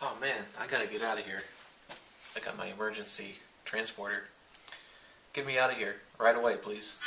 Oh man, I gotta get out of here. I got my emergency transporter. Get me out of here right away, please.